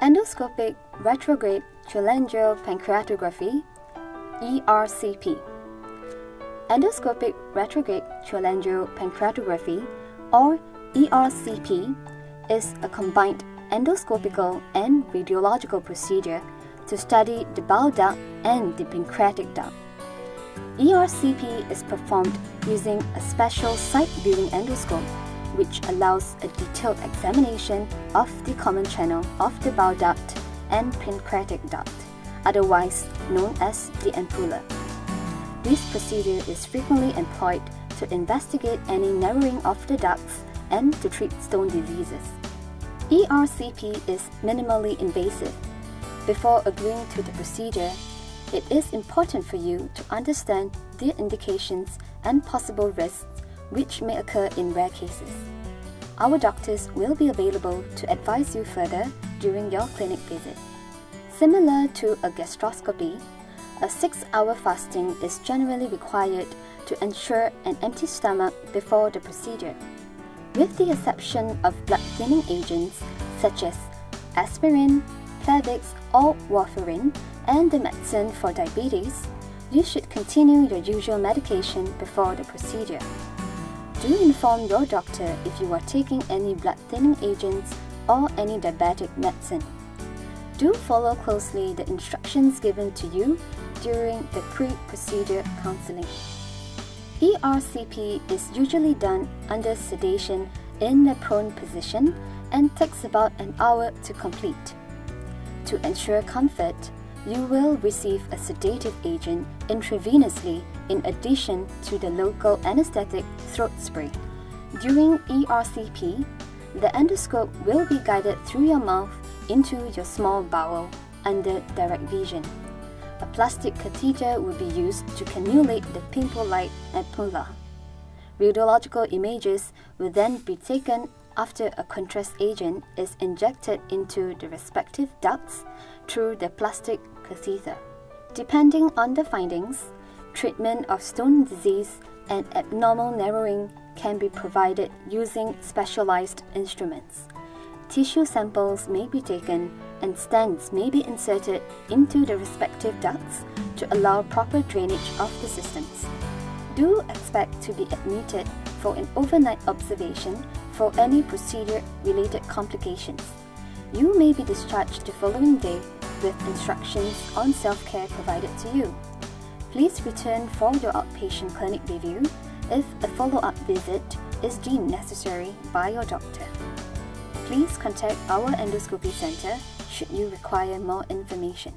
Endoscopic retrograde cholangiopancreatography ERCP Endoscopic retrograde cholangiopancreatography or ERCP is a combined endoscopical and radiological procedure to study the bile duct and the pancreatic duct. ERCP is performed using a special side-viewing endoscope which allows a detailed examination of the common channel of the bile duct and pancreatic duct, otherwise known as the ampulla. This procedure is frequently employed to investigate any narrowing of the ducts and to treat stone diseases. ERCP is minimally invasive. Before agreeing to the procedure, it is important for you to understand the indications and possible risks which may occur in rare cases. Our doctors will be available to advise you further during your clinic visit. Similar to a gastroscopy, a 6 hour fasting is generally required to ensure an empty stomach before the procedure. With the exception of blood thinning agents such as aspirin, Plavix, or warfarin, and the medicine for diabetes, you should continue your usual medication before the procedure. Do inform your doctor if you are taking any blood thinning agents or any diabetic medicine. Do follow closely the instructions given to you during the pre-procedure counseling. ERCP is usually done under sedation in the prone position and takes about an hour to complete. To ensure comfort, you will receive a sedative agent intravenously in addition to the local anesthetic throat spray. During ERCP, the endoscope will be guided through your mouth into your small bowel under direct vision. A plastic catheter will be used to cannulate the pimple-like ampulla. Radiological images will then be taken after a contrast agent is injected into the respective ducts through the plastic catheter. Depending on the findings, treatment of stone disease and abnormal narrowing can be provided using specialized instruments. Tissue samples may be taken and stents may be inserted into the respective ducts to allow proper drainage of the systems. Do expect to be admitted for an overnight observation for any procedure-related complications. You may be discharged the following day with instructions on self-care provided to you. Please return for your outpatient clinic review if a follow-up visit is deemed necessary by your doctor please contact our endoscopy center should you require more information.